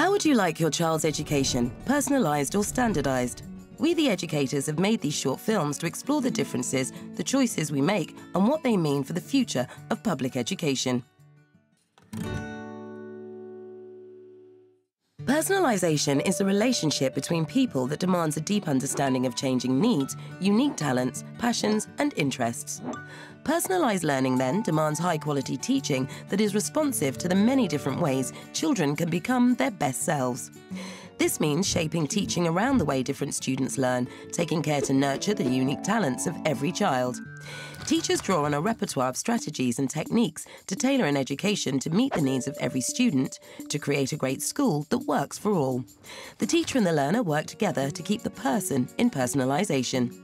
How would you like your child's education, personalised or standardised? We, the educators, have made these short films to explore the differences, the choices we make, and what they mean for the future of public education. Personalisation is a relationship between people that demands a deep understanding of changing needs, unique talents, passions, and interests. Personalised learning, then, demands high quality teaching that is responsive to the many different ways children can become their best selves. This means shaping teaching around the way different students learn, taking care to nurture the unique talents of every child. Teachers draw on a repertoire of strategies and techniques to tailor an education to meet the needs of every student, to create a great school that works for all. The teacher and the learner work together to keep the person in personalisation.